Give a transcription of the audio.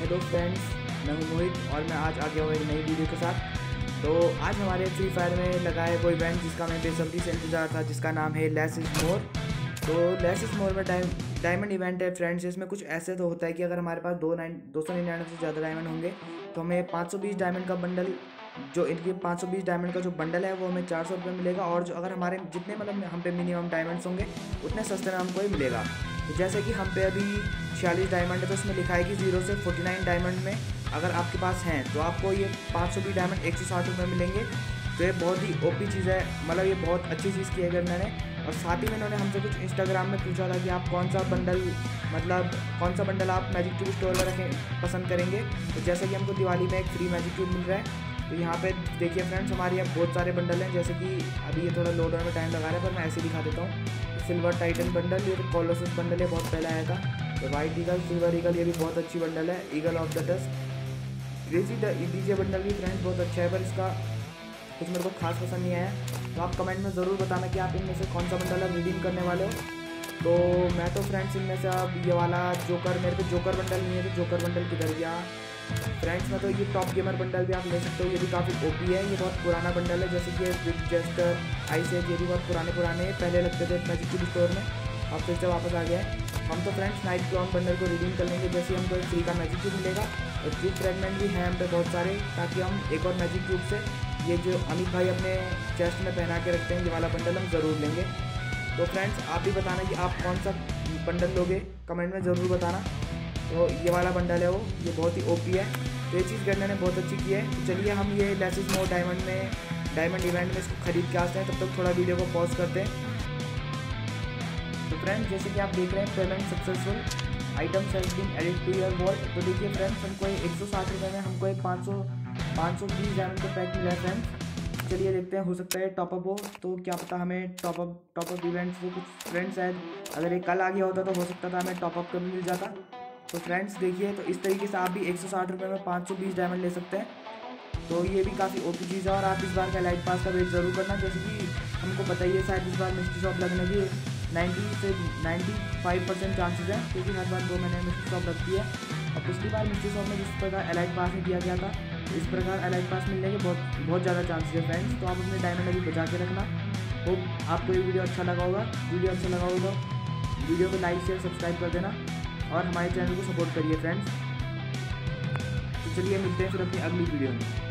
Hello friends मैं हूँ मोहित और मैं आज आ गया हूँ एक नई वीडियो के साथ। तो आज हमारे फ्री फायर में लगा है कोई इवेंट जिसका मैं बेसब्री से इंतज़ार था, जिसका नाम है लेस इज़ मोर तो लेस इज़ मोर में टाइम डायमंड इवेंट है फ्रेंड्स इसमें कुछ ऐसे तो होता है कि अगर हमारे पास दो नाइन, दो सौ निन्यानवे से ज़्यादा डायमंड होंगे तो हमें पाँच सौ बीस डायमंड का बंडल जो इनके पाँच सौ बीस डायमंड का जो बंडल है, वो हमें चार सौ रुपये मिलेगा और जो अगर हमारे जितने मतलब हम पे मिनिमम डायमंड्स होंगे, उतने सस्ते में हमको ही मिलेगा। तो जैसे कि हम पे अभी छियालीस डायमंड है तो उसमें लिखा है कि ज़ीरो से फोर्टी नाइन डायमंड में अगर आपके पास हैं तो आपको ये पाँच सौ बीस डायमंड एक सौ साठ रुपये मिलेंगे। तो ये बहुत ही ओपी चीज़ है मतलब ये बहुत अच्छी चीज़ की है अगर मैंने। और साथ ही में इन्होंने हमसे कुछ इंस्टाग्राम में पूछा था कि आप कौन सा बंडल मतलब कौन सा बंडल आप मैजिक क्यूब स्टोर में रखें, पसंद करेंगे। तो जैसे कि हमको दिवाली में एक फ्री मैजिक क्यूब मिल रहा है तो यहाँ पे देखिए फ्रेंड्स हमारे यहाँ बहुत सारे बंडल हैं, जैसे कि अभी ये थोड़ा लोड में टाइम लगा रहा है, पर मैं ऐसे दिखा देता हूँ। सिल्वर टाइटन बंडल ये कॉलोसस बंडल है, बहुत पहले तो वाइट ईगल सिल्वर ईगल ये भी बहुत अच्छी बंडल है. Eagle of the dust crazy DJ bundle भी फ्रेंड्स बहुत अच्छा है, पर इसका कुछ मेरे को खास पसंद नहीं आया. तो आप कमेंट में ज़रूर बताना कि आप इनमें से कौन सा बंडल आप रिडीम करने वाले हो. तो मैं तो फ्रेंड्स इनमें से अब ये वाला जोकर मेरे को जोकर बंडल नहीं है तो जोकर बंडल किधर गया? फ्रेंड्स में तो ये टॉप गेमर बंडल भी आप ले सकते हो, ये भी काफ़ी ओपी है, ये बहुत पुराना बंडल है, जैसे कि बिग जेस्टर आईसेज ये भी बहुत पुराने पुराने पहले लगते थे मैजिक स्टोर में, अब फिर से वापस आ गया है. हम तो फ्रेंड्स नाइट क्लॉन बंडल को रिडीम कर लेंगे, जैसे हमको एक फ्री का मैजिक क्यूब मिलेगा। और क्यूब फ्रेगमेंट भी हैं, हम पे बहुत सारे, ताकि हम एक और मैजिक क्यूब से ये जो अमित भाई अपने चेस्ट में पहना के रखते हैं, ये वाला बंडल हम ज़रूर लेंगे। तो फ्रेंड्स आप भी बताना कि आप कौन सा बंडल लोगे? कमेंट में ज़रूर बताना। तो ये वाला बंडल है वो, ये बहुत ही ओपी है। तो ये चीज़ गन्ना ने बहुत अच्छी की है। तो चलिए हम ये लेसिस मोर डायमंड में डायमंड इवेंट में इसको खरीद के आते हैं, तब तक थोड़ा वीडियो को पॉज करते हैं। तो फ्रेंड्स जैसे कि आप देख रहे हैं payment successful item has been to your wall तो देखिए फ्रेंड्स हमको एक सौ साठ रुपये में हमको एक पाँच सौ पाँच सौ बीस डायमंड का पैक मिला है फ्रेंड्स चलिए देखते हैं, हो सकता है टॉपअप हो तो क्या पता हमें टॉपअप टॉपअप इवेंट से कुछ फ्रेंड्स शायद अगर ये कल आ गया होता तो हो सकता था हमें टॉपअप कभी मिल जाता. तो फ्रेंड्स देखिए तो इस तरीके से आप भी एक सौ साठ रुपये में पाँच सौ बीस डायमंड ले सकते हैं. तो ये भी काफ़ी ओपी चीज़ है और आप इस बार का लाइट पास का वेट ज़रूर करना. जैसे कि हमको बताइए शायद इस बार मिस्ट्री शॉप लगने की नाइन्टी से नाइन्टी फाइव परसेंट चांसेज हैं, क्योंकि हर बार दो महीने मिस्ट्री शॉप लगती है। और पिछली बार मिस्ट्री शॉप में जिस प्रकार एलाइट पास में दिया गया था, इस प्रकार एलाइट पास मिलने के बहुत बहुत ज़्यादा चांसेज है फ्रेंड्स तो आप अपने डायमंड अभी बचा के रखना। होप आपको ये वीडियो अच्छा लगा होगा। वीडियो अच्छा लगा होगा वीडियो को लाइक शेयर सब्सक्राइब कर देना और हमारे चैनल को सपोर्ट करिए फ्रेंड्स तो चलिए मिलते हैं फिर अपनी अगली वीडियो में।